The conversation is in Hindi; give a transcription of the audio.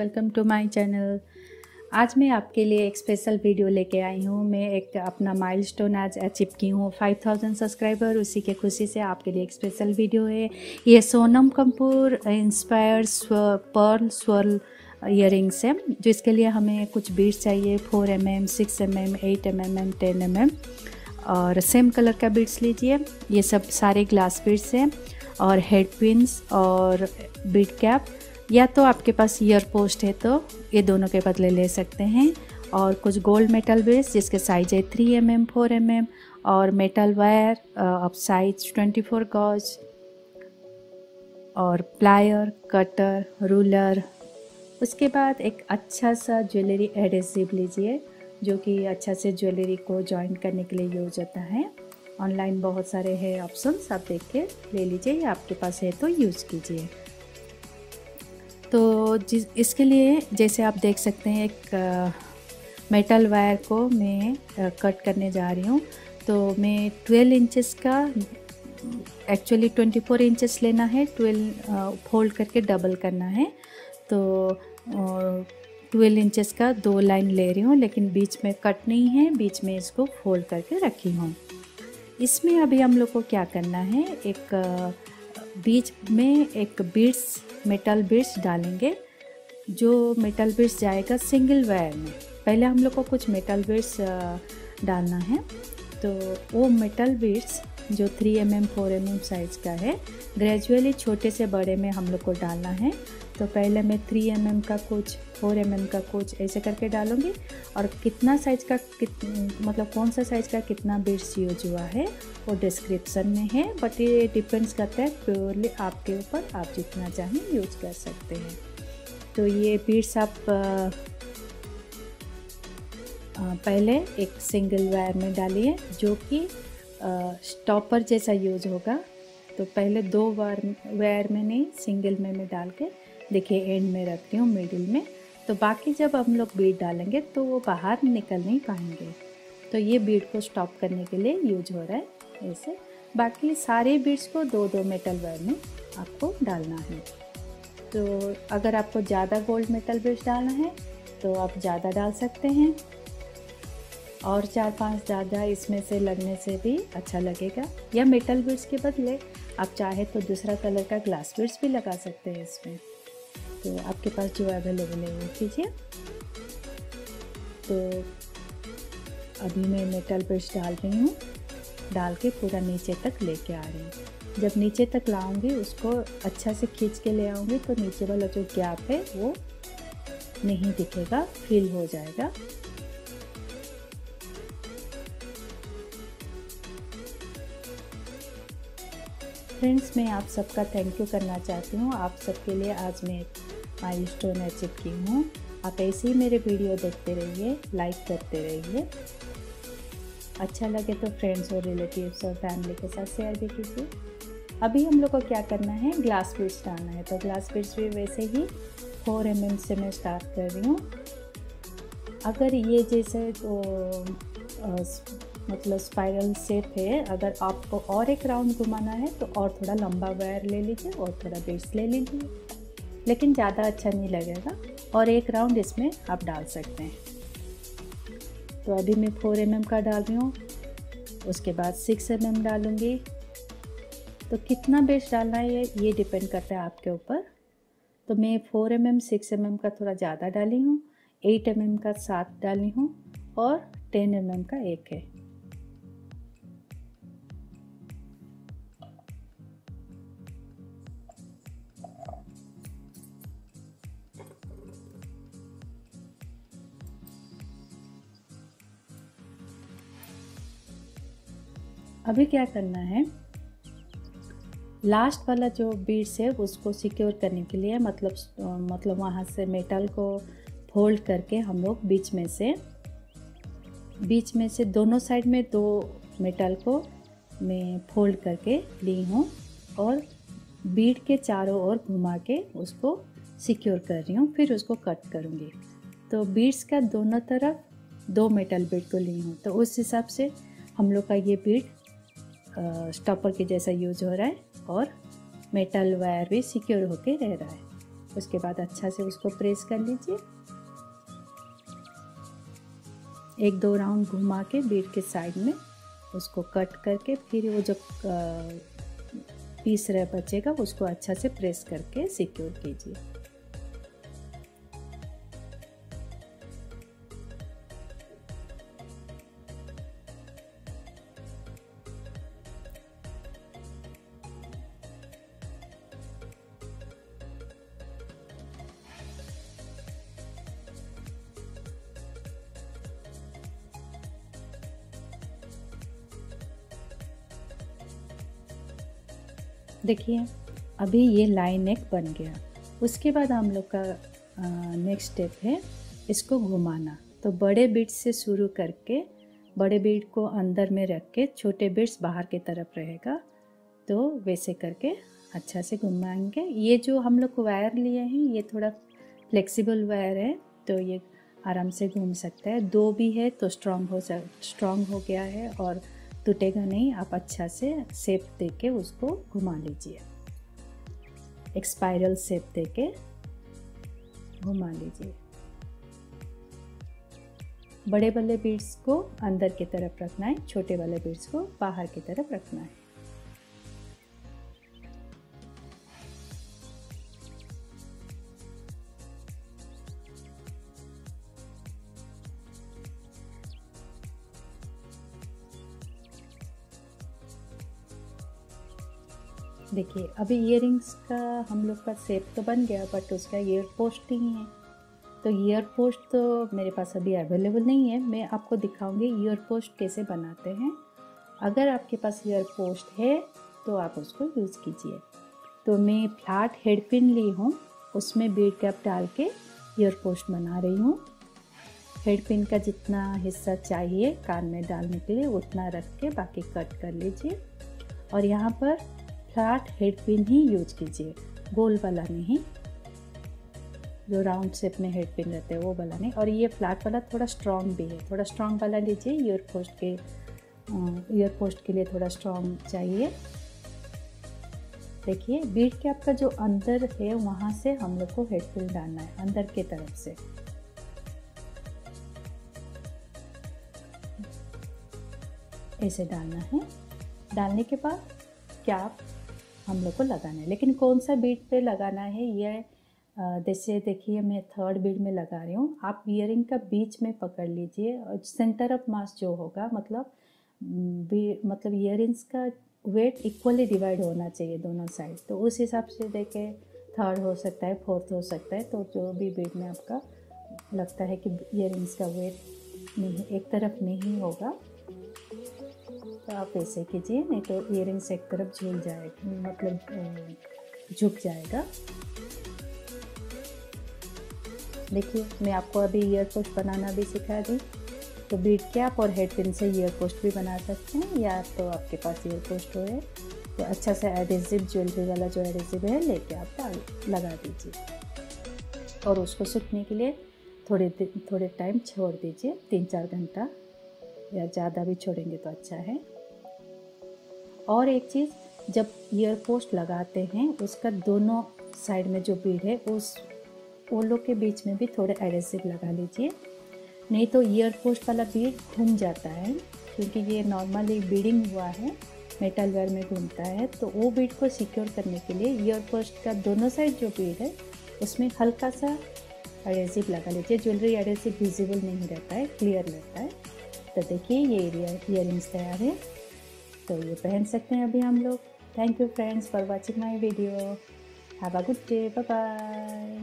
वेलकम टू माय चैनल आज मैं आपके लिए एक स्पेशल वीडियो लेके आई हूँ। मैं एक अपना माइलस्टोन आज अचीव की हूँ। 5000 सब्सक्राइबर उसी के खुशी से आपके लिए एक स्पेशल वीडियो है। ये Sonam Kapoor inspire pearl swirl earrings है जो इसके लिए हमें कुछ बीड्स चाहिए। Four M M six M M eight M M M ten M M और सेम कलर का बीड्स लीजिए। ये सब सारे ग्लास बीड्स हैं। और हेड पिन्स और बीड कैप या तो आपके पास ईयर पोस्ट है तो ये दोनों के बदले ले सकते हैं। और कुछ गोल्ड मेटल बेस जिसके साइज़ है three M M four M M और metal wire of size twenty four gauge और प्लायर कटर रूलर उसके बाद एक अच्छा सा ज्वेलरी एडेसिव लीजिए, जो कि अच्छा से ज्वेलरी को जॉइन करने के लिए यूज़ होता है। ऑनलाइन बहुत सारे हैं ऑप्शन आप देख के ले लीजिए, या आपके पास है तो यूज़ कीजिए। तो जिस, इसके लिए जैसे आप देख सकते हैं एक मेटल वायर को मैं कट करने जा रही हूँ। तो मैं 12 इंचेस का एक्चुअली 24 इंचेस लेना है 12 फोल्ड करके डबल करना है। तो ट्वेल्व इंचेस का दो लाइन ले रही हूँ, लेकिन बीच में कट नहीं है, बीच में इसको फोल्ड करके रखी हूँ। इसमें अभी हम लोग को क्या करना है, एक बीच में एक बीड्स मेटल बिट्स डालेंगे, जो मेटल बिट्स जाएगा सिंगल वायर में। पहले हम लोग को कुछ मेटल बिट्स डालना है। तो वो मेटल बीड्स जो three M M four M M size का है ग्रेजुअली छोटे से बड़े में हम लोग को डालना है। तो पहले मैं थ्री एम एम का कुछ फोर एम एम का कुछ ऐसे करके डालूँगी। और कितना साइज़ का कित मतलब कौन सा साइज़ का कितना बीड्स यूज़ हुआ है, वो डिस्क्रिप्सन में है। बट ये डिपेंड्स करता है प्योरली आपके ऊपर, आप जितना चाहें यूज़ कर सकते हैं। तो ये बीड्स आप पहले एक सिंगल वायर में डालिए, जो कि स्टॉपर जैसा यूज़ होगा। तो पहले दो वार वायर में नहीं सिंगल में मैं डाल के, देखिए एंड में रखती हूँ मिडिल में। तो बाकी जब हम लोग बीड डालेंगे तो वो बाहर निकल नहीं पाएँगे। तो ये बीड को स्टॉप करने के लिए यूज़ हो रहा है ऐसे। बाकी सारे बीड्स को दो दो मेटल वायर में आपको डालना है। तो अगर आपको ज़्यादा गोल्ड मेटल बीड्स डालना है तो आप ज़्यादा डाल सकते हैं। और चार पाँच ज़्यादा इसमें से लगने से भी अच्छा लगेगा। या मेटल बीड्स के बदले आप चाहे तो दूसरा कलर का ग्लास बीड्स भी लगा सकते हैं इसमें। तो आपके पास जो अवेलेबल है वो कीजिए। तो अभी मैं मेटल ब्रश डाल रही हूँ। डाल के पूरा नीचे तक लेके आ रही हूँ। जब नीचे तक लाऊँगी, उसको अच्छा से खींच के ले आऊँगी तो नीचे वाला जो गैप है वो नहीं दिखेगा फील हो जाएगा। फ्रेंड्स, मैं आप सबका थैंक यू करना चाहती हूँ। आप सबके लिए आज मैं माइल स्टोन अचीव की हूँ। आप ऐसे ही मेरे वीडियो देखते रहिए लाइक करते रहिए। अच्छा लगे तो फ्रेंड्स और रिलेटिव्स और फैमिली के साथ शेयर भी कीजिए। अभी हम लोग को क्या करना है? ग्लास पीट्स डालना है। तो ग्लास पीट्स भी वैसे ही फोर एम mm से मैं स्टार्ट कर रही हूँ। अगर ये जैसे तो मतलब स्पाइरल शेप है। अगर आपको और एक राउंड घुमाना है तो और थोड़ा लंबा वायर ले लीजिए और थोड़ा बेस ले लीजिए। लेकिन ज़्यादा अच्छा नहीं लगेगा। और एक राउंड इसमें आप डाल सकते हैं। तो अभी मैं फोर एम mm का डाल रही हूँ। उसके बाद सिक्स एम mm डालूँगी। तो कितना बेस डालना है ये ये डिपेंड करता है आपके ऊपर। तो मैं four M M six M M का थोड़ा ज़्यादा डाली हूँ। एट एम mm का सात डाली हूँ और टेन एम mm का एक है। अभी क्या करना है? लास्ट वाला जो बीड्स है, उसको सिक्योर करने के लिए मतलब मतलब वहाँ से मेटल को फोल्ड करके हम लोग बीच में से, बीच में से दोनों साइड में दो मेटल को मैं फोल्ड करके ली हूँ और बीड के चारों ओर घुमा के उसको सिक्योर कर रही हूँ, फिर उसको कट करूँगी। तो बीड्स का दोनों तरफ़ दो मेटल बीड को ली हूँ तो उस हिसाब से हम लोग का ये बीड स्टॉपर के जैसा यूज़ हो रहा है और मेटल वायर भी सिक्योर होके रह रहा है। उसके बाद अच्छा से उसको प्रेस कर लीजिए। एक दो राउंड घुमा के बीट के साइड में उसको कट करके फिर वो जो पीस रह बचेगा, उसको अच्छा से प्रेस करके सिक्योर कीजिए। देखिए, अभी ये लाइन एक बन गया। उसके बाद हम लोग का नेक्स्ट स्टेप है इसको घुमाना। तो बड़े बीट से शुरू करके, बड़े बीट को अंदर में रख के, छोटे बीट्स बाहर की तरफ़ रहेगा तो वैसे करके अच्छा से घुमाएँगे। ये जो हम लोग वायर लिए हैं, ये थोड़ा फ्लेक्सिबल वायर है तो ये आराम से घूम सकता है। दो भी है तो स्ट्रांग हो स्ट्रांग हो गया है और टूटेगा नहीं, आप अच्छा से सेप दे के उसको घुमा लीजिए। एक स्पाइरल सेप दे के घुमा लीजिए। बड़े वाले बीड्स को अंदर की तरफ़ रखना है, छोटे वाले बीड्स को बाहर की तरफ़ रखना है। देखिए, अभी इयर का हम लोग का सेप तो बन गया बट उसका ईयर पोस्ट नहीं है। तो ईयर पोस्ट तो मेरे पास अभी अवेलेबल नहीं है। मैं आपको दिखाऊँगी ईयर पोस्ट कैसे बनाते हैं। अगर आपके पास ईयर पोस्ट है तो आप उसको यूज़ कीजिए। तो मैं फ्लैट हेड पिन ली हूँ, उसमें बीड कैप डाल के ईयर पोस्ट बना रही हूँ। हेड पिन का जितना हिस्सा चाहिए, कान में डालने के लिए, उतना रख के बाकी कट कर लीजिए। और यहाँ पर फ्लैट हेड पिन ही यूज़ कीजिए। गोल वाला नहीं। जो राउंड शेप में हेड पिन रहते हैं, वो वाला नहीं। और ये फ्लैट वाला थोड़ा स्ट्रॉन्ग भी है। थोड़ा स्ट्रॉन्ग वाला लीजिए ईयर पोस्ट के ईयर पोस्ट के लिए थोड़ा स्ट्रॉन्ग चाहिए। देखिए बीट के आपका जो अंदर है, वहाँ से हम लोग को हेड पिन डालना है, अंदर के तरफ़ से। ऐसे डालना है। डालने के बाद कैप हम लोग को लगाना है। लेकिन कौन सा बीट पे लगाना है ये जैसे देखिए मैं थर्ड बीट में लगा रही हूँ। आप ईयरिंग का बीच में पकड़ लीजिए और सेंटर ऑफ़ मास जो होगा मतलब मतलब ईयरिंग्स का वेट इक्वली डिवाइड होना चाहिए दोनों साइड तो उस हिसाब से देखें थर्ड हो सकता है फोर्थ हो सकता है तो जो भी बीट में आपका लगता है कि ईयरिंग्स का वेट नहीं, एक तरफ़ नहीं होगा। तो आप ऐसे कीजिए, नहीं तो इयर एक तरफ़ झूल जाएगा मतलब झुक जाएगा। देखिए, मैं आपको अभी ईयर पोस्ट बनाना भी सिखा दी तो बीट कैप और हेड पिन से ईयर पोस्ट भी बना सकते हैं, या तो आपके पास ईयर पोस्ट है तो अच्छा सा एडेसिव ज्वेलरी वाला जो एडेसिव है, लेके आप लगा दीजिए। और उसको सूखने के लिए थोड़े थोड़े टाइम छोड़ दीजिए, तीन चार घंटा, या ज़्यादा भी छोड़ेंगे तो अच्छा है। और एक चीज़, जब ईयर पोस्ट लगाते हैं, उसका दोनों साइड में जो बीड है, उस ओलो के बीच में भी थोड़े एडेसिव लगा लीजिए। नहीं तो ईयर पोस्ट वाला बीड घूम जाता है, क्योंकि ये नॉर्मली बीडिंग हुआ है मेटल वेयर में घूमता है तो वो बीड को सिक्योर करने के लिए ईयर पोस्ट का दोनों साइड जो बीड है, उसमें हल्का सा एडेसिव लगा लीजिए। ज्वेलरी एडेसिव विजिबल नहीं रहता है क्लियर रहता है। तो देखिए, ये एरिया इयर तैयार है। तो ये पहन सकते हैं अभी हम लोग। Thank you friends for watching my video have a good day bye